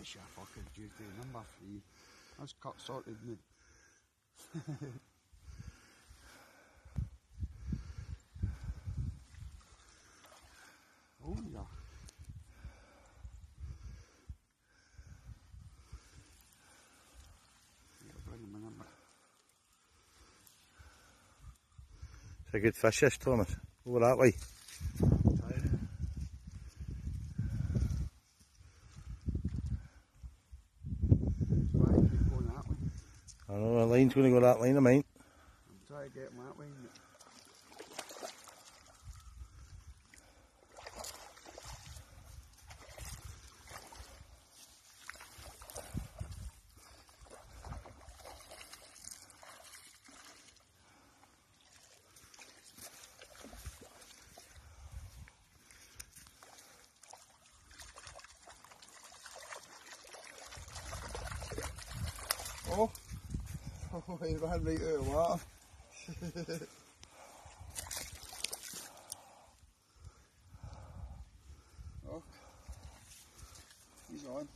fish a fucking duty number three. That's cut sorted oh yeah. It's a good fish this, Thomas. Over that way. Right, keep going that way. I know the line's going to go that line of mine. I'm trying to get him that way. Oh, right out of the oh, he's on.